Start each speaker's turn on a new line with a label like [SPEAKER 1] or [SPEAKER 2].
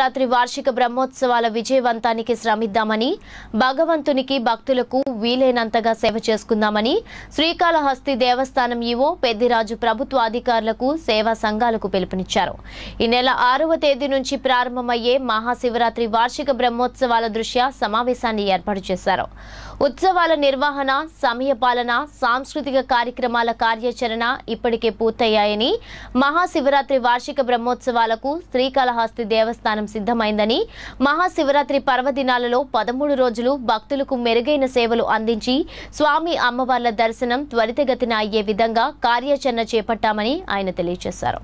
[SPEAKER 1] రాత్రి వార్షిక బ్రహ్మోత్సవాల విజయవంతానికి శ్రమిద్దామని భగవంతునికి భక్తులకు వీలైనంతగా సేవ చేసుకుందామని శ్రీకాళహస్తి దేవస్థానం ఈవో పెద్దిరాజు ప్రభుత్వ అధికారులకు సేవా సంఘాలకు పిలుపునిచ్చారు. ఈ నెల ఆరవ తేదీ నుంచి ప్రారంభమయ్యే మహాశివరాత్రి వార్షిక బ్రహ్మోత్సవాల దృష్ట్యా సమావేశాన్ని ఏర్పాటు చేశారు. ఉత్సవాల నిర్వహణ సమయపాలన సాంస్కృతిక కార్యక్రమాల కార్యాచరణ ఇప్పటికే పూర్తయ్యాయని మహాశివరాత్రి వార్షిక బ్రహ్మోత్సవాలకు శ్రీకాళహస్తి దేవస్థానం సిద్ధమైందని మహాశివరాత్రి పర్వదినాలలో పదమూడు రోజులు భక్తులకు మెరుగైన సేవలు అందించి స్వామి అమ్మవార్ల దర్శనం త్వరితగతిన అయ్యే విధంగా కార్యాచరణ చేపట్టామని ఆయన తెలియజేశారు.